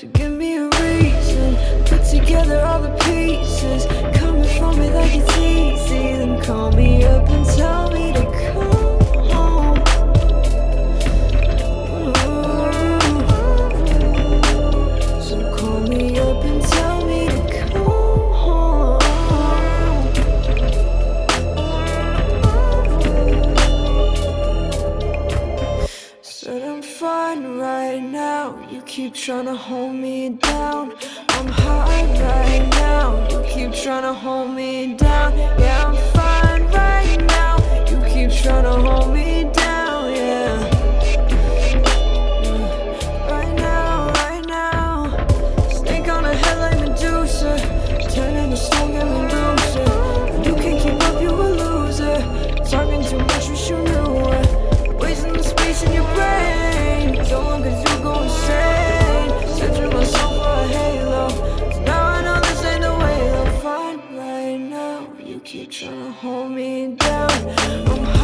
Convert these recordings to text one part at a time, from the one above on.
So give me a reason, put together all the pieces. Coming for me like it's easy, then call me up and tell I'm fine right now. You keep trying to hold me down. I'm high right now. You keep trying to hold me down. Yeah, I'm fine right now. You keep trying to hold me down. Keep trying to hold me down.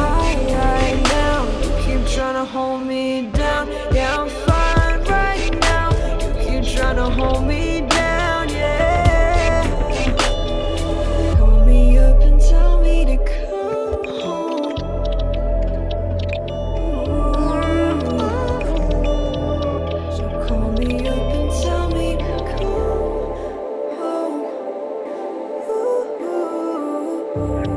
Home.